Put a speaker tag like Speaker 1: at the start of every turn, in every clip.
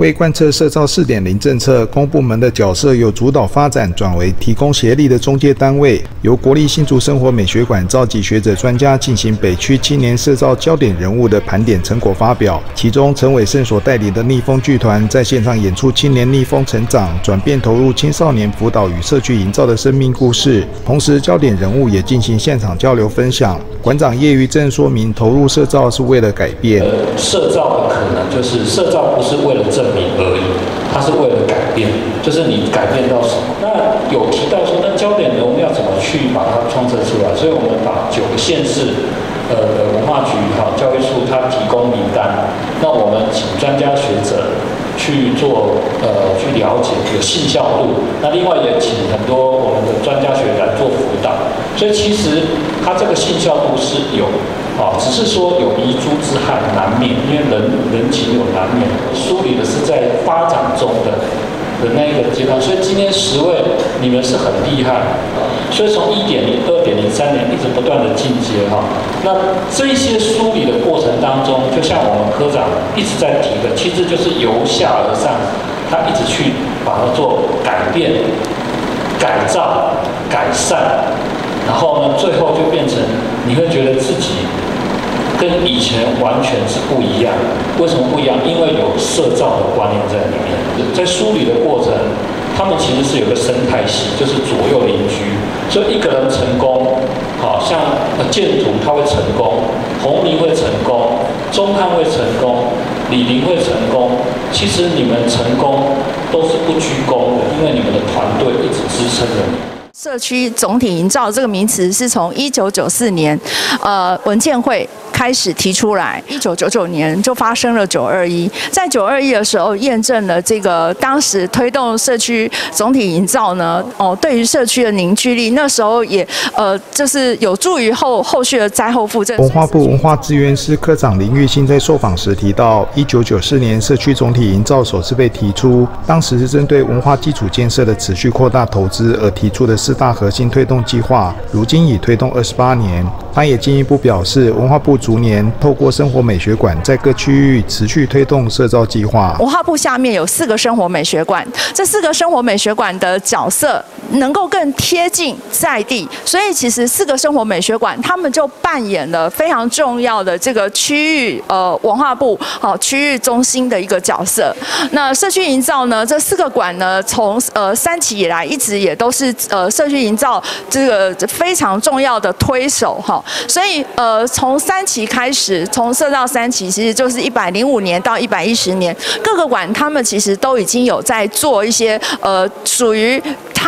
Speaker 1: 为贯彻社造四点零政策，公部门的角色由主导发展转为提供协力的中介单位，由国立新竹生活美学馆召集学者专家进行北区青年社造焦点人物的盘点成果发表。其中，陈伟胜所带领的逆风剧团在现场演出青年逆风成长、转变投入青少年辅导与社区营造的生命故事，同时焦点人物也进行现场交流分享。馆长叶玉正说明，投入社造是为了改变。
Speaker 2: 社造的可能就是社造不是为了政明而已，它是为了改变，就是你改变到什么。那有提到说，那焦点人物要怎么去把它创设出来？所以我们把九个县市，呃文化局哈教育处它提供名单，那我们请专家学者去做呃去了解有信效度。那另外也请很多我们的专家学者来做辅导。所以其实它这个信效度是有。啊，只是说有遗珠之憾难免，因为人人情有难免。梳理的是在发展中的的那一个阶段，所以今天十位你们是很厉害，所以从一点零、二点零、三年一直不断的进阶哈。那这些梳理的过程当中，就像我们科长一直在提的，其实就是由下而上，他一直去把它做改变、改造、改善，然后呢，最后就变成你会觉得自己。跟以前完全是不一样，为什么不一样？因为有社造的观念在里面。在梳理的过程，他们其实是有个生态系，就是左右邻居。所以一个人成功，好像建图他会成功，洪明会成功，中汉会成功，李林会成功。其实你们成功都是不居功的，因为你们的团队一直支撑着你。
Speaker 3: 社区总体营造这个名词是从一九九四年，呃，文建会。开始提出来，一九九九年就发生了九二一，在九二一的时候验证了这个当时推动社区总体营造呢，哦，对于社区的凝聚力，那时候也呃，就是有助于后后续的灾后复振。
Speaker 1: 文化部文化资源司科长林玉兴在受访时提到，一九九四年社区总体营造首次被提出，当时是针对文化基础建设的持续扩大投资而提出的四大核心推动计划，如今已推动二十八年。他也进一步表示，文化部主逐年透过生活美学馆，在各区域持续推动社造计划。
Speaker 3: 文化部下面有四个生活美学馆，这四个生活美学馆的角色能够更贴近在地，所以其实四个生活美学馆，他们就扮演了非常重要的这个区域呃文化部好区域中心的一个角色。那社区营造呢，这四个馆呢，从呃三期以来一直也都是呃社区营造这个非常重要的推手哈。所以，呃，从三期一开始，从设到三期，其实就是一百零五年到一百一十年，各个馆他们其实都已经有在做一些，呃，属于。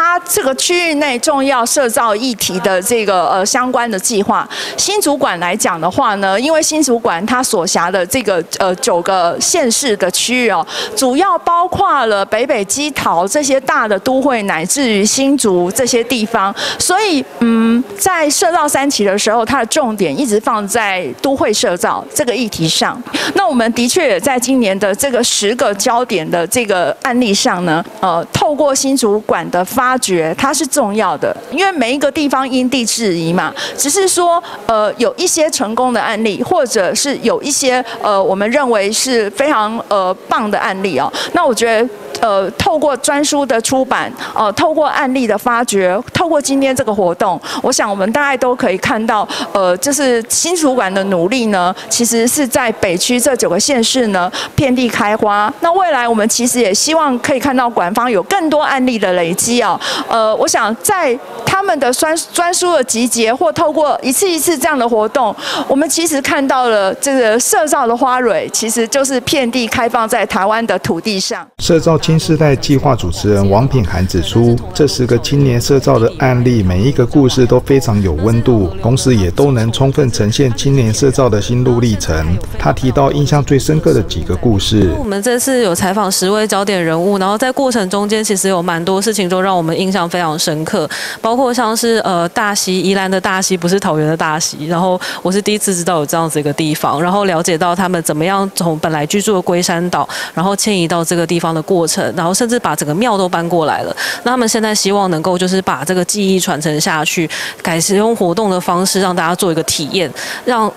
Speaker 3: 它这个区域内重要设造议题的这个呃相关的计划，新主管来讲的话呢，因为新主管它所辖的这个呃九个县市的区域哦，主要包括了北北基桃这些大的都会，乃至于新竹这些地方，所以嗯，在设造三期的时候，它的重点一直放在都会设造这个议题上。那我们的确也在今年的这个十个焦点的这个案例上呢，呃，透过新主管的发。发掘它是重要的，因为每一个地方因地制宜嘛。只是说，呃，有一些成功的案例，或者是有一些呃，我们认为是非常呃棒的案例哦。那我觉得。呃，透过专书的出版，呃，透过案例的发掘，透过今天这个活动，我想我们大概都可以看到，呃，就是新主管的努力呢，其实是在北区这九个县市呢遍地开花。那未来我们其实也希望可以看到馆方有更多案例的累积啊。呃，我想在他们的专专书的集结，或透过一次一次这样的活动，我们其实看到了这个社造的花蕊，其实就是遍地开放在台湾的土地上。
Speaker 1: 社造。新时代计划主持人王品涵指出，这十个青年社造的案例，每一个故事都非常有温度，同时也都能充分呈现青年社造的心路历程。他提到印象最深刻的几个故事。
Speaker 4: 我们这次有采访十位焦点人物，然后在过程中间，其实有蛮多事情都让我们印象非常深刻，包括像是呃大溪宜兰的大溪不是桃园的大溪，然后我是第一次知道有这样子一个地方，然后了解到他们怎么样从本来居住的龟山岛，然后迁移到这个地方的过程。然后甚至把整个庙都搬过来了。那他们现在希望能够就是把这个记忆传承下去，改使用活动的方式让大家做一个体验，让。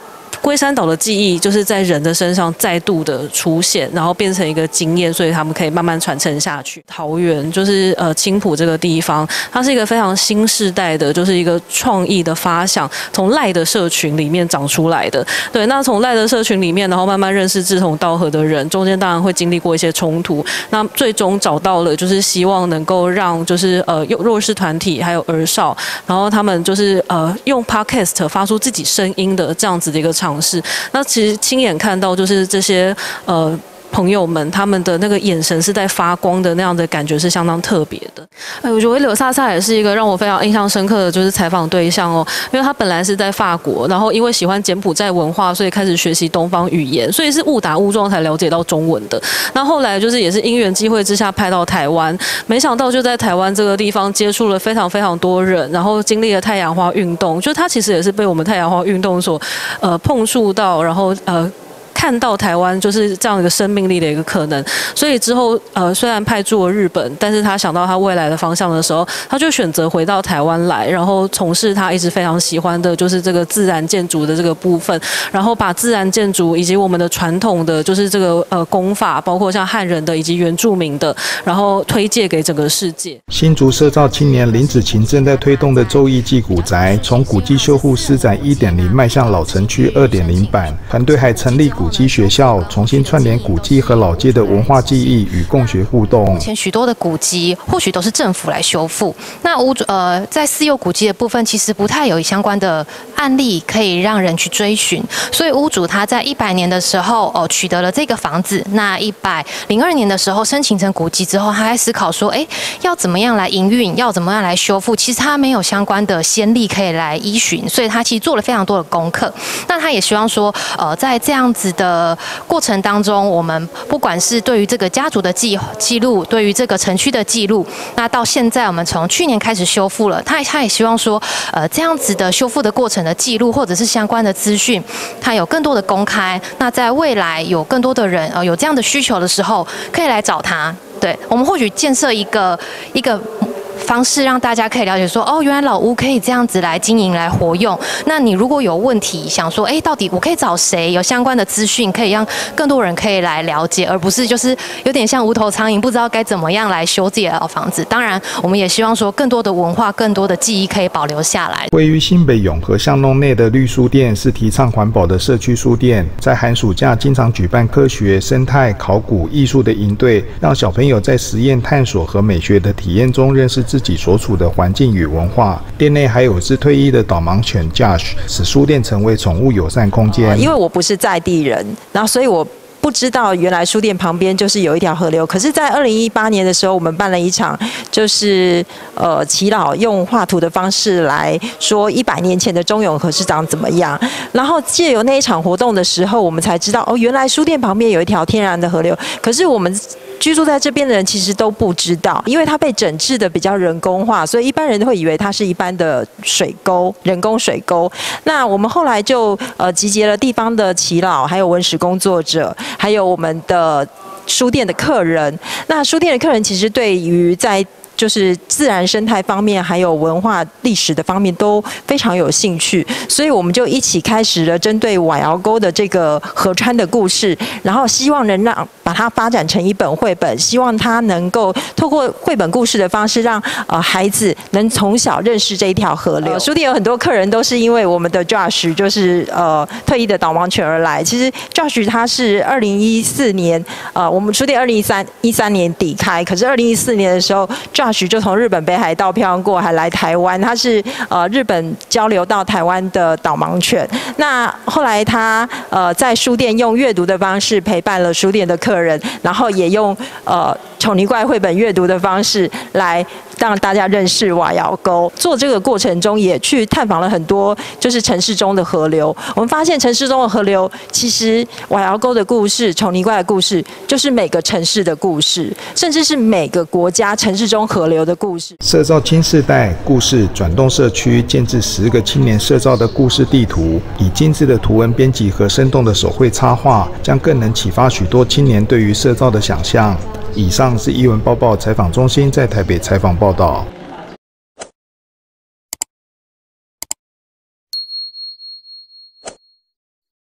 Speaker 4: 龟山岛的记忆就是在人的身上再度的出现，然后变成一个经验，所以他们可以慢慢传承下去。桃园就是呃青浦这个地方，它是一个非常新时代的，就是一个创意的发想，从赖的社群里面长出来的。对，那从赖的社群里面，然后慢慢认识志同道合的人，中间当然会经历过一些冲突，那最终找到了就是希望能够让就是呃弱势团体还有儿少，然后他们就是呃用 podcast 发出自己声音的这样子的一个场尝试。那其实亲眼看到就是这些呃。朋友们，他们的那个眼神是在发光的，那样的感觉是相当特别的。哎，我觉得柳萨萨也是一个让我非常印象深刻的就是采访对象哦，因为他本来是在法国，然后因为喜欢柬埔寨文化，所以开始学习东方语言，所以是误打误撞才了解到中文的。那后来就是也是因缘机会之下派到台湾，没想到就在台湾这个地方接触了非常非常多人，然后经历了太阳花运动，就他其实也是被我们太阳花运动所呃碰触到，然后呃。看到台湾就是这样一个生命力的一个可能，所以之后呃虽然派驻了日本，但是他想到他未来的方向的时候，他就选择回到台湾来，然后从事他一直非常喜欢的就是这个自然建筑的这个部分，然后把自然建筑以及我们的传统的就是这个呃功法，包括像汉人的以及原住民的，然后推介给整个世界。
Speaker 1: 新竹社造青年林子晴正在推动的周易记古宅，从古迹修复施展一点零迈向老城区二点零版，团队还成立古。及学校重新串联古迹和老街的文化记忆与共学互动。
Speaker 5: 目前许多的古迹或许都是政府来修复，那屋主呃在私有古迹的部分，其实不太有相关的案例可以让人去追寻。所以屋主他在一百年的时候哦取得了这个房子，那一百零二年的时候申请成古迹之后，他在思考说，哎，要怎么样来营运，要怎么样来修复？其实他没有相关的先例可以来依循，所以他其实做了非常多的功课。那他也希望说，呃，在这样子。的过程当中，我们不管是对于这个家族的记记录，对于这个城区的记录，那到现在我们从去年开始修复了，他他也希望说，呃，这样子的修复的过程的记录或者是相关的资讯，他有更多的公开。那在未来有更多的人呃有这样的需求的时候，可以来找他。对我们或许建设一个一个。方式让大家可以了解说，哦，原来老屋可以这样子来经营来活用。那你如果有问题，想说，哎，到底我可以找谁？有相关的资讯可以让更多人可以来了解，而不是就是有点像无头苍蝇，不知道该怎么样来修自己的老房子。当然，我们也希望说，更多的文化、更多的记忆可以保留下来。
Speaker 1: 位于新北永和巷弄内的绿书店是提倡环保的社区书店，在寒暑假经常举办科学、生态、考古、艺术的营队，让小朋友在实验探索和美学的体验中认识。自己所处的环境与文化，店内还有只退役的导盲犬 Josh，使书店成为宠物友善空间。
Speaker 6: 因为我不是在地人，然后所以我不知道原来书店旁边就是有一条河流。可是，在二零一八年的时候，我们办了一场，就是呃，祈老用画图的方式来说一百年前的中永河是长怎么样。然后借由那一场活动的时候，我们才知道哦，原来书店旁边有一条天然的河流。可是我们。居住在这边的人其实都不知道，因为它被整治的比较人工化，所以一般人都会以为它是一般的水沟，人工水沟。那我们后来就呃集结了地方的耆老，还有文史工作者，还有我们的书店的客人。那书店的客人其实对于在就是自然生态方面，还有文化历史的方面都非常有兴趣，所以我们就一起开始了针对瓦窑沟的这个河川的故事，然后希望能让把它发展成一本绘本，希望它能够透过绘本故事的方式，让呃孩子能从小认识这一条河流。书店有很多客人都是因为我们的 Josh 就是呃特意的导盲犬而来。其实 Josh 他是二零一四年呃我们书店二零一三一三年底开，可是二零一四年的时候。大许就从日本北海道漂洋过海来台湾，他是呃日本交流到台湾的导盲犬。那后来他呃在书店用阅读的方式陪伴了书店的客人，然后也用呃丑泥怪绘本阅读的方式来。让大家认识瓦窑沟，做这个过程中也去探访了很多，就是城市中的河流。我们发现城市中的河流，其实瓦窑沟的故事、丑泥怪的故事，就是每个城市的故事，甚至是每个国家城市中河流的故事。
Speaker 1: 社造新世代故事转动社区，建制十个青年社造的故事地图，以精致的图文编辑和生动的手绘插画，将更能启发许多青年对于社造的想象。以上是译文报报采访中心在台北采访报道。